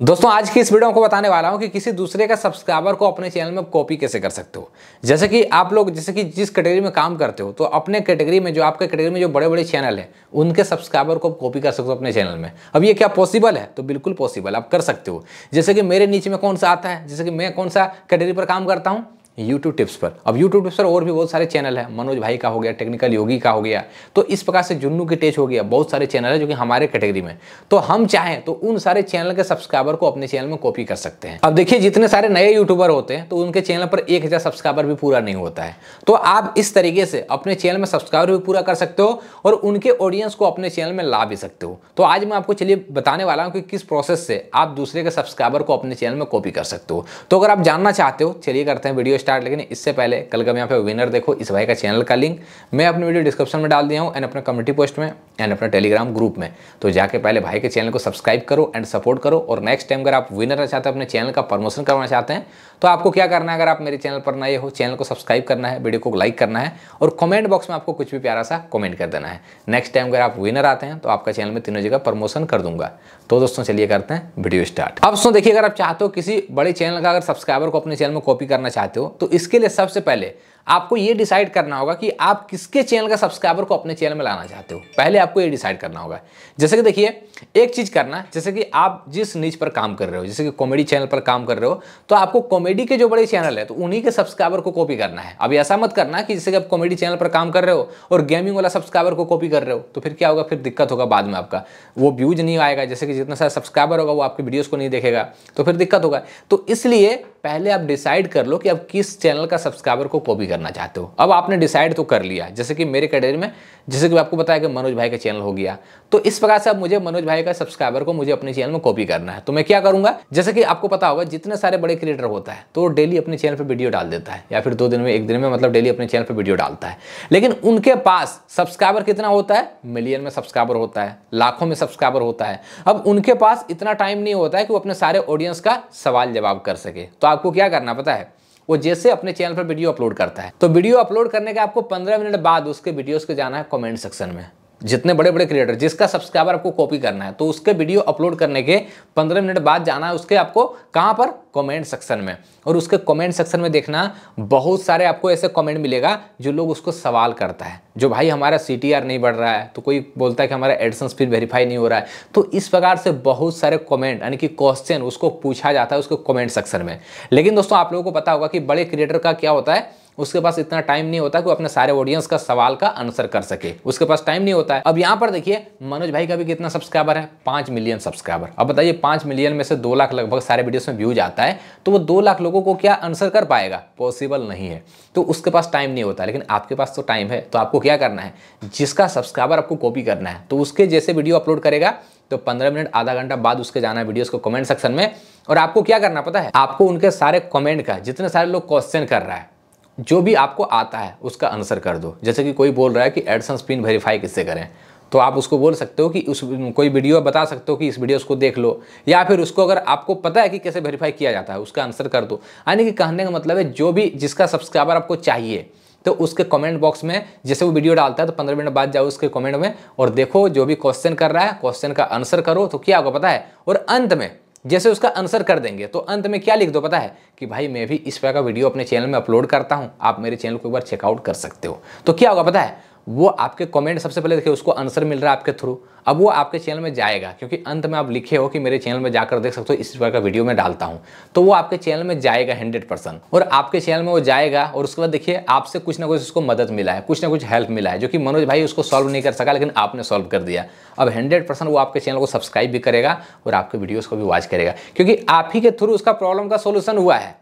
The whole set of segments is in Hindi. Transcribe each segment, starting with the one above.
दोस्तों, आज की इस वीडियो को बताने वाला हूँ कि किसी दूसरे का सब्सक्राइबर को अपने चैनल में कॉपी कैसे कर सकते हो। जैसे कि आप लोग, जैसे कि जिस कैटेगरी में काम करते हो तो अपने कैटेगरी में जो, आपके कैटेगरी में जो बड़े बड़े चैनल हैं, उनके सब्सक्राइबर को कॉपी कर सकते हो अपने चैनल में। अब ये क्या पॉसिबल है? तो बिल्कुल पॉसिबल आप कर सकते हो। जैसे कि मेरे नीचे में कौन सा आता है? जैसे कि मैं कौन सा कैटेगरी पर काम करता हूँ? यूट्यूब टिप्स पर। अब यूट्यूब टिप्स पर और भी बहुत सारे चैनल है। मनोज भाई का हो गया टेक्निकल योगी का हो गया। तो इस प्रकार से जुन्नू की टेच हो गया। बहुत सारे चैनल है जो कि हमारे कैटेगरी में। तो हम चाहें तो उन सारे चैनल के सब्सक्राइबर को अपने चैनल में कॉपी कर सकते हैं। अब देखिए, जितने सारे नए यूट्यूबर होते हैं तो उनके चैनल पर एक हज़ार सब्सक्राइबर भी पूरा नहीं होता है। तो आप इस तरीके से अपने चैनल में सब्सक्राइबर भी पूरा कर सकते हो और उनके ऑडियंस को अपने चैनल में ला भी सकते हो। तो आज मैं आपको चलिए बताने वाला हूँ कि किस प्रोसेस से आप दूसरे के सब्सक्राइबर को अपने चैनल में कॉपी कर सकते हो। तो अगर आप जानना चाहते हो, चलिए करते हैं वीडियो स्टार्ट लेकिन इससे पहले कल का यहाँ पे विनर देखो, इस भाई का चैनल का लिंक मैं अपनी वीडियो डिस्क्रिप्शन में डाल दिया हूँ एंड अपने कम्युनिटी पोस्ट में। एंड अपने टेलीग्राम ग्रुप में। तो जाके पहले भाई के चैनल को सब्सक्राइब करो एंड सपोर्ट करो और नेक्स्ट टाइम अगर आप विनर चाहते हैं, अपने चैनल का प्रमोशन करना चाहते हैं तो आपको क्या करना है अगर आप मेरे चैनल पर नए हो, चैनल को सब्सक्राइब करना है वीडियो को लाइक करना है और कमेंट बॉक्स में आपको कुछ भी प्यारा सा कमेंट कर देना है। नेक्स्ट टाइम अगर आप विनर आते हैं तो आपका चैनल में तीनों जगह प्रमोशन कर दूँगा। तो दोस्तों चलिए करते हैं वीडियो स्टार्ट अब दोस्तों देखिए, अगर आप चाहते हो किसी बड़े चैनल का अगर सब्सक्राइबर को अपने चैनल में कॉपी करना चाहते हो तो इसके लिए सबसे पहले आपको ये डिसाइड करना होगा कि आप किसके चैनल का सब्सक्राइबर को अपने चैनल में लाना चाहते हो। पहले आपको ये डिसाइड करना होगा। जैसे कि देखिए, एक चीज़ करना, जैसे कि आप जिस नीच पर काम कर रहे हो, जैसे कि कॉमेडी चैनल पर काम कर रहे हो तो आपको कॉमेडी के जो बड़े चैनल है तो उन्हीं के सब्सक्राइबर को कॉपी करना है। अब ऐसा मत करना कि जैसे कि आप कॉमेडी चैनल पर काम कर रहे हो और गेमिंग वाला सब्सक्राइबर को कॉपी कर रहे हो तो फिर क्या होगा? फिर दिक्कत होगा बाद में आपका। वो व्यूज़ नहीं आएगा। जैसे कि जितना सारा सब्सक्राइबर होगा, वो आपके वीडियोज़ को नहीं देखेगा तो फिर दिक्कत होगा। तो इसलिए पहले आप डिसाइड कर लो कि आप किस चैनल का सब्सक्राइबर को कॉपी करना चाहते हो। अब आपने डिसाइड तो कर लिया। जैसे कि मेरे कैटेगरी में, जैसे कि आपको बताया कि मनोज भाई का चैनल हो गया। तो इस प्रकार से अब मुझे मनोज भाई का सब्सक्राइबर को मुझे अपने चैनल में कॉपी करना है। तो मैं क्या करूँगा? जैसे कि आपको पता होगा, जितने सारे बड़े क्रिएटर होता है तो डेली अपने चैनल पर वीडियो डाल देता है। या फिर दो दिन में, एक दिन में मतलब डेली अपने चैनल पर वीडियो डालता है। लेकिन उनके पास सब्सक्राइबर कितना होता है? मिलियन में सब्सक्राइबर होता है, लाखों में सब्सक्राइबर होता है। अब उनके पास इतना टाइम नहीं होता है कि वो अपने सारे ऑडियंस का सवाल जवाब कर सके। तो आपको क्या करना पता है? वो जैसे अपने चैनल पर वीडियो अपलोड करता है। तो वीडियो अपलोड करने के आपको 15 मिनट बाद उसके वीडियोस को जाना है कमेंट सेक्शन में। जितने बड़े बड़े क्रिएटर जिसका सब्सक्राइबर आपको कॉपी करना है तो उसके वीडियो अपलोड करने के 15 मिनट बाद जाना है उसके आपको कहाँ पर? कमेंट सेक्शन में। और उसके कमेंट सेक्शन में देखना बहुत सारे आपको ऐसे कमेंट मिलेगा जो लोग उसको सवाल करता है। जो भाई हमारा सीटीआर नहीं बढ़ रहा है तो कोई बोलता है कि हमारा एडसन स्पीड वेरीफाई नहीं हो रहा है। तो इस प्रकार से बहुत सारे कमेंट यानी कि क्वेश्चन उसको पूछा जाता है उसको कमेंट सेक्शन में। लेकिन दोस्तों, आप लोगों को पता होगा कि बड़े क्रिएटर का क्या होता है? उसके पास इतना टाइम नहीं होता कि अपने सारे ऑडियंस का सवाल का आंसर कर सके। उसके पास टाइम नहीं होता है। अब यहाँ पर देखिए, मनोज भाई का भी कितना सब्सक्राइबर है? पाँच मिलियन सब्सक्राइबर अब बताइए, पाँच मिलियन में से दो लाख लगभग सारे वीडियोस में व्यूज़ आता है तो वो दो लाख लोगों को क्या आंसर कर पाएगा? पॉसिबल नहीं है। तो उसके पास टाइम नहीं होता, लेकिन आपके पास तो टाइम है तो आपको क्या करना है? जिसका सब्सक्राइबर आपको कॉपी करना है तो उसके जैसे वीडियो अपलोड करेगा तो पंद्रह मिनट, आधा घंटा बाद उसके जाना है वीडियोस को कमेंट सेक्शन में। और आपको क्या करना पता है? आपको उनके सारे कमेंट का, जितने सारे लोग क्वेश्चन कर रहा है जो भी आपको आता है, उसका आंसर कर दो। जैसे कि कोई बोल रहा है कि एडसन्स पिन वेरीफाई किससे करें तो आप उसको बोल सकते हो कि उस कोई वीडियो बता सकते हो कि इस वीडियो को देख लो, या फिर उसको अगर आपको पता है कि कैसे वेरीफाई किया जाता है, उसका आंसर कर दो। यानी कि कहने का मतलब है, जो भी जिसका सब्सक्राइबर आपको चाहिए तो उसके कमेंट बॉक्स में जैसे वो वीडियो डालता है तो पंद्रह मिनट बाद जाओ उसके कमेंट में और देखो, जो भी क्वेश्चन कर रहा है क्वेश्चन का आंसर करो तो क्या होगा पता है? और अंत में जैसे उसका आंसर कर देंगे। तो अंत में क्या लिख दो पता है? कि भाई, मैं भी इस प्रकार का वीडियो अपने चैनल में अपलोड करता हूँ। आप मेरे चैनल को एक बार चेकआउट कर सकते हो। तो क्या होगा पता है? वो आपके कमेंट सबसे पहले देखिए, उसको आंसर मिल रहा है आपके थ्रू अब वो आपके चैनल में जाएगा, क्योंकि अंत में आप लिखे हो कि मेरे चैनल में जाकर देख सकते हो, इस प्रकार का वीडियो में डालता हूँ। तो वो आपके चैनल में जाएगा हंड्रेड परसेंट और आपके चैनल में वो जाएगा, और उसके बाद देखिए, आपसे कुछ ना कुछ उसको मदद मिला है, कुछ ना कुछ हेल्प मिला है, जो कि मनोज भाई उसको सॉल्व नहीं कर सका, लेकिन आपने सॉल्व कर दिया। अब हंड्रेड वो आपके चैनल को सब्सक्राइब भी करेगा, और आपके वीडियोज़ को भी वॉच करेगा। क्योंकि आप ही के थ्रू उसका प्रॉब्लम का सोल्यूशन हुआ है।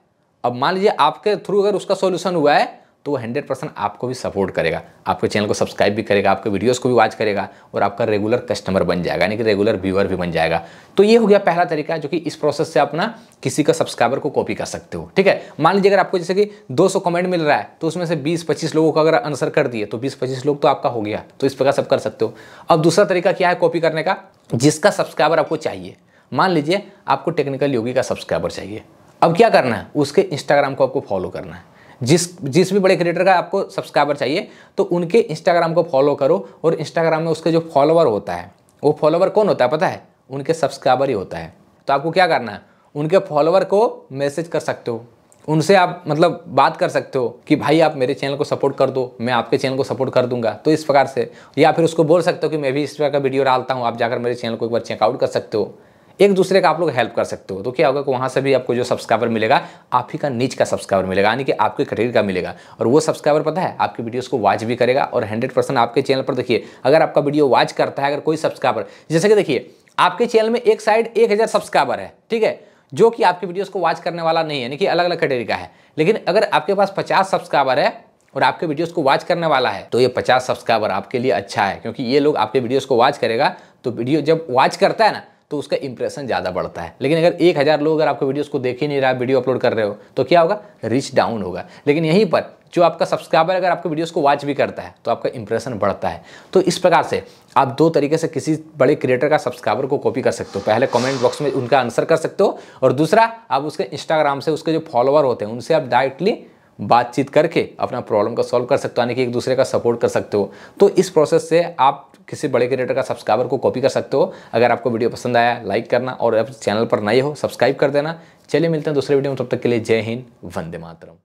अब मान लीजिए आपके थ्रू अगर उसका सोल्यूशन हुआ है तो वो हंड्रेड परसेंट आपको भी सपोर्ट करेगा। आपके चैनल को सब्सक्राइब भी करेगा, आपके वीडियोस को भी वॉच करेगा और आपका रेगुलर कस्टमर बन जाएगा, यानी कि रेगुलर व्यूअर भी बन जाएगा। तो ये हो गया पहला तरीका जो कि इस प्रोसेस से अपना किसी का सब्सक्राइबर को कॉपी कर सकते हो, ठीक है? मान लीजिए अगर आपको जैसे कि 200 कमेंट मिल रहा है तो उसमें से 20-25 लोगों का अगर आंसर कर दिए तो 20-25 लोग तो आपका हो गया तो इस प्रकार सब कर सकते हो। अब दूसरा तरीका क्या है कॉपी करने का? जिसका सब्सक्राइबर आपको चाहिए। मान लीजिए आपको टेक्निकल योगी का सब्सक्राइबर चाहिए। अब क्या करना है? उसके इंस्टाग्राम को आपको फॉलो करना है। जिस जिस भी बड़े क्रिएटर का आपको सब्सक्राइबर चाहिए तो उनके इंस्टाग्राम को फॉलो करो और इंस्टाग्राम में उसके जो फॉलोवर होता है, वो फॉलोवर कौन होता है पता है? उनके सब्सक्राइबर ही होता है। तो आपको क्या करना है? उनके फॉलोअर को मैसेज कर सकते हो। उनसे आप मतलब बात कर सकते हो कि भाई आप मेरे चैनल को सपोर्ट कर दो, मैं आपके चैनल को सपोर्ट कर दूँगा। तो इस प्रकार से, या फिर उसको बोल सकते हो कि मैं भी इस प्रकार का वीडियो डालता हूँ, आप जाकर मेरे चैनल को एक बार चेकआउट कर सकते हो। एक दूसरे का आप लोग हेल्प कर सकते हो। तो क्या होगा कि वहाँ से भी आपको जो सब्सक्राइबर मिलेगा, आप ही का नीच का सब्सक्राइबर मिलेगा, यानी कि आपके करियर का मिलेगा। और वो सब्सक्राइबर पता है, आपकी वीडियोस को वॉच भी करेगा और हंड्रेड आपके चैनल पर देखिए, अगर आपका वीडियो वॉच करता है, अगर कोई सब्सक्राइबर जैसे कि देखिए, आपके चैनल में एक साइड एक हज़ार सब्सक्राइबर है, ठीक है, जो कि आपकी वीडियोस को वॉच करने वाला नहीं है, यानी कि अलग अलग कैटेगरी का है। लेकिन अगर आपके पास पचास सब्सक्राइबर है और आपके वीडियोस को वॉच करने वाला है तो ये पचास सब्सक्राइबर आपके लिए अच्छा है, क्योंकि ये लोग आपके वीडियोस को वॉच करेगा। तो वीडियो जब वॉच करता है ना तो उसका इंप्रेशन ज़्यादा बढ़ता है। लेकिन अगर एक हज़ार लोग अगर आपके वीडियोस को देख ही नहीं रहा है वीडियो अपलोड कर रहे हो तो क्या होगा? रीच डाउन होगा। लेकिन यहीं पर जो आपका सब्सक्राइबर अगर आपके वीडियोस को वॉच भी करता है तो आपका इंप्रेशन बढ़ता है। तो इस प्रकार से आप दो तरीके से किसी बड़े क्रिएटर का सब्सक्राइबर को कॉपी कर सकते हो। पहले कमेंट बॉक्स में उनका आंसर कर सकते हो, और दूसरा आप उसके इंस्टाग्राम से उसके जो फॉलोअर होते हैं, उनसे आप डायरेक्टली बातचीत करके अपना प्रॉब्लम का सॉल्व कर सकते हो, यानी कि एक दूसरे का सपोर्ट कर सकते हो। तो इस प्रोसेस से आप किसी बड़े क्रिएटर का सब्सक्राइबर को कॉपी कर सकते हो। अगर आपको वीडियो पसंद आया लाइक करना और अब चैनल पर नए हो सब्सक्राइब कर देना। चलिए मिलते हैं दूसरे वीडियो में, तब तक के लिए जय हिंद, वंदे मातरम।